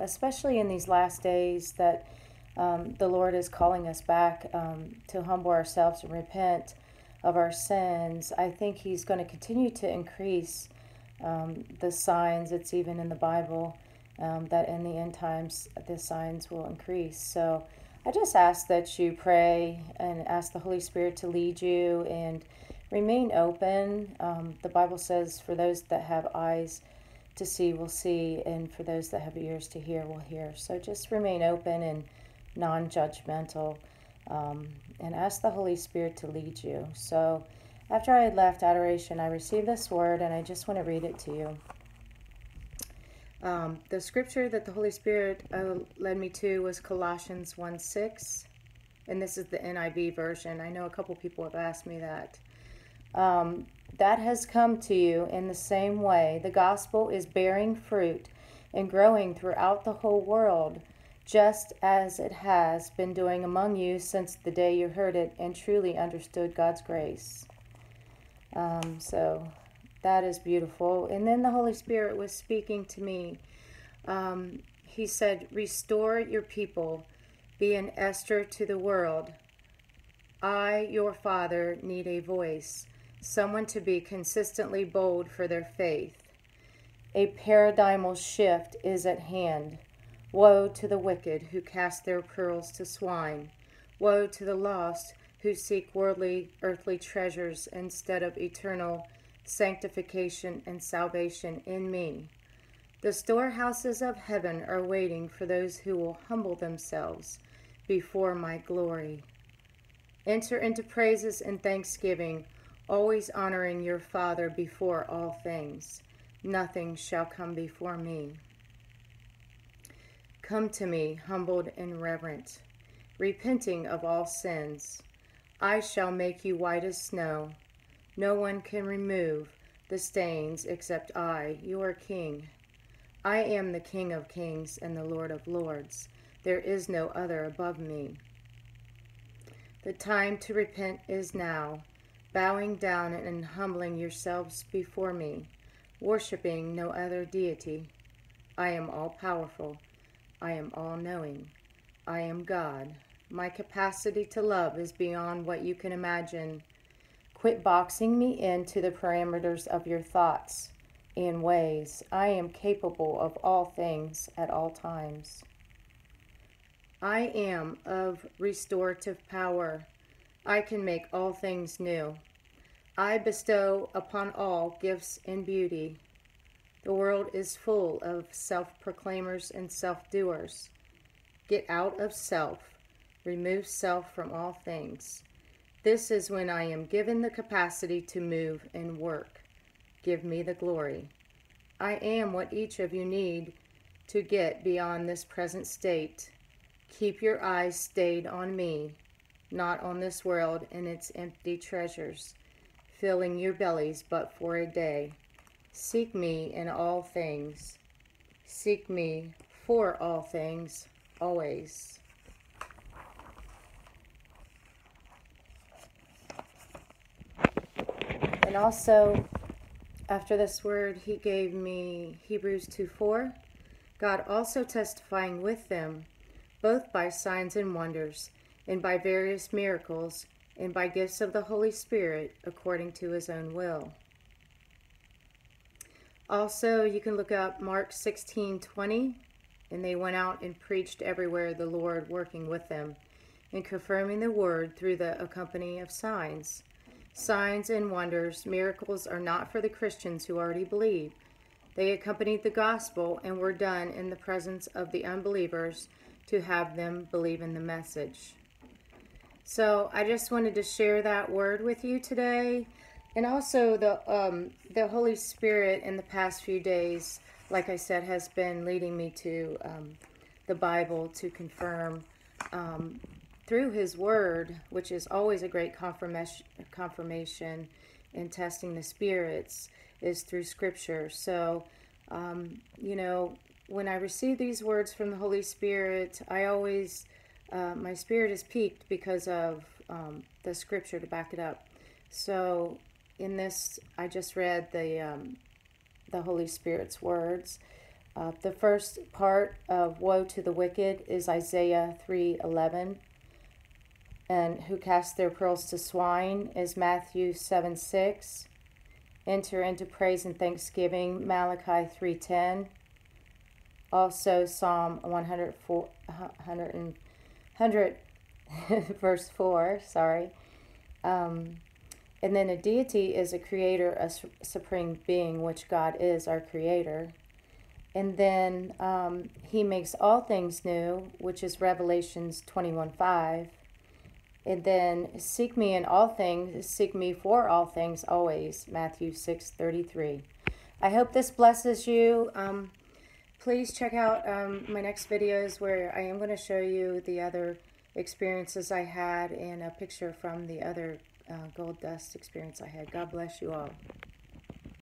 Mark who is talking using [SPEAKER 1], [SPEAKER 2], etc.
[SPEAKER 1] especially in these last days that um, the Lord is calling us back um, to humble ourselves and repent of our sins. I think He's going to continue to increase um, the signs. It's even in the Bible um, that in the end times the signs will increase. So I just ask that you pray and ask the Holy Spirit to lead you and remain open. Um, the Bible says, for those that have eyes to see will see, and for those that have ears to hear will hear. So just remain open and non judgmental um, and ask the Holy Spirit to lead you. So after I had left adoration, I received this word, and I just want to read it to you. Um, the scripture that the Holy Spirit uh, led me to was Colossians 1 6. And this is the NIV version. I know a couple people have asked me that. Um, that has come to you in the same way. The gospel is bearing fruit and growing throughout the whole world, just as it has been doing among you since the day you heard it and truly understood God's grace. Um, so that is beautiful. And then the Holy Spirit was speaking to me. Um, he said, Restore your people, be an Esther to the world. I, your father, need a voice, someone to be consistently bold for their faith. A paradigmal shift is at hand. Woe to the wicked who cast their pearls to swine. Woe to the lost who seek worldly, earthly treasures instead of eternal sanctification, and salvation in me. The storehouses of heaven are waiting for those who will humble themselves before my glory. Enter into praises and thanksgiving, always honoring your Father before all things. Nothing shall come before me. Come to me, humbled and reverent, repenting of all sins. I shall make you white as snow no one can remove the stains except I, your King. I am the King of kings and the Lord of lords. There is no other above me. The time to repent is now, bowing down and humbling yourselves before me, worshiping no other deity. I am all powerful. I am all knowing. I am God. My capacity to love is beyond what you can imagine. Quit boxing me into the parameters of your thoughts and ways. I am capable of all things at all times. I am of restorative power. I can make all things new. I bestow upon all gifts and beauty. The world is full of self proclaimers and self doers. Get out of self, remove self from all things. This is when I am given the capacity to move and work. Give me the glory. I am what each of you need to get beyond this present state. Keep your eyes stayed on me, not on this world and its empty treasures, filling your bellies but for a day. Seek me in all things. Seek me for all things, always. And also, after this word, he gave me Hebrews 2 4. God also testifying with them, both by signs and wonders, and by various miracles, and by gifts of the Holy Spirit, according to his own will. Also, you can look up Mark 16 20. And they went out and preached everywhere, the Lord working with them, and confirming the word through the accompany of signs. Signs and wonders, miracles are not for the Christians who already believe. They accompanied the gospel and were done in the presence of the unbelievers to have them believe in the message. So I just wanted to share that word with you today. And also the um, the Holy Spirit in the past few days, like I said, has been leading me to um, the Bible to confirm um, through his word, which is always a great confirmation, confirmation in testing the spirits, is through scripture. So, um, you know, when I receive these words from the Holy Spirit, I always, uh, my spirit is piqued because of um, the scripture to back it up. So, in this, I just read the um, the Holy Spirit's words. Uh, the first part of Woe to the Wicked is Isaiah 3:11. And who cast their pearls to swine is Matthew 7 6. Enter into praise and thanksgiving, Malachi 3:10. Also Psalm 104, 100, 100 verse 4, sorry. Um, and then a deity is a creator, a supreme being, which God is our creator. And then um, he makes all things new, which is Revelations 21 5. And then seek me in all things, seek me for all things always, Matthew 6 33. I hope this blesses you. Um, please check out um, my next videos where I am going to show you the other experiences I had and a picture from the other uh, gold dust experience I had. God bless you all.